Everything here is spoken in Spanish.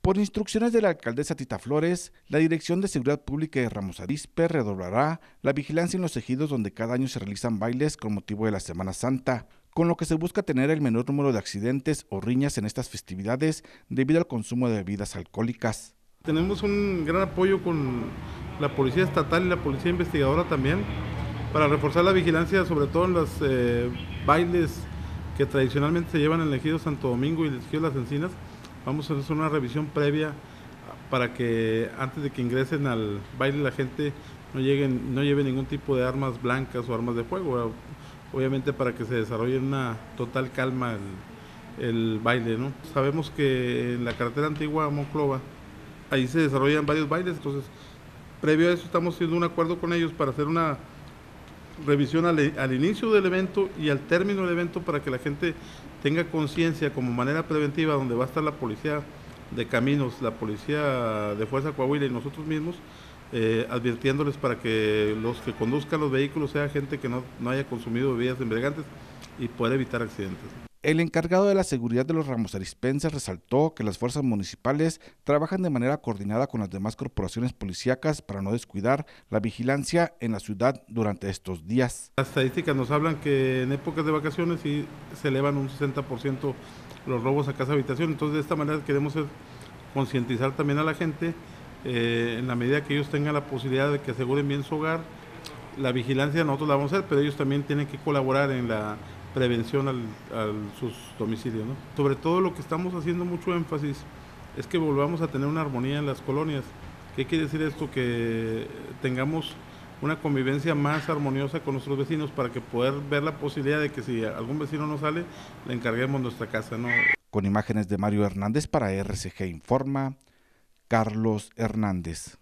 Por instrucciones de la alcaldesa Tita Flores, la Dirección de Seguridad Pública de Ramos Arizpe redoblará la vigilancia en los ejidos donde cada año se realizan bailes con motivo de la Semana Santa, con lo que se busca tener el menor número de accidentes o riñas en estas festividades debido al consumo de bebidas alcohólicas. Tenemos un gran apoyo con la Policía Estatal y la Policía Investigadora también para reforzar la vigilancia, sobre todo en los eh, bailes que tradicionalmente se llevan en el ejido Santo Domingo y el ejido Las Encinas Vamos a hacer una revisión previa para que antes de que ingresen al baile la gente no lleguen, no lleve ningún tipo de armas blancas o armas de fuego. Obviamente para que se desarrolle una total calma el, baile, ¿no? Sabemos que en la carretera antigua Monclova, ahí se desarrollan varios bailes, entonces previo a eso estamos haciendo un acuerdo con ellos para hacer una revisión al, inicio del evento y al término del evento para que la gente tenga conciencia como manera preventiva donde va a estar la policía de caminos, la policía de Fuerza Coahuila y nosotros mismos, eh, advirtiéndoles para que los que conduzcan los vehículos sea gente que no, no haya consumido bebidas embriagantes y poder evitar accidentes. El encargado de la seguridad de los Ramos Arispenses resaltó que las fuerzas municipales trabajan de manera coordinada con las demás corporaciones policíacas para no descuidar la vigilancia en la ciudad durante estos días. Las estadísticas nos hablan que en épocas de vacaciones sí se elevan un 60% los robos a casa habitación, entonces de esta manera queremos concientizar también a la gente eh, en la medida que ellos tengan la posibilidad de que aseguren bien su hogar. La vigilancia nosotros la vamos a hacer, pero ellos también tienen que colaborar en la prevención al, sus domicilios. Sobre todo lo que estamos haciendo mucho énfasis es que volvamos a tener una armonía en las colonias. ¿Qué quiere decir esto? Que tengamos una convivencia más armoniosa con nuestros vecinos para que poder ver la posibilidad de que si algún vecino no sale, le encarguemos nuestra casa. ¿no? Con imágenes de Mario Hernández para RCG Informa, Carlos Hernández.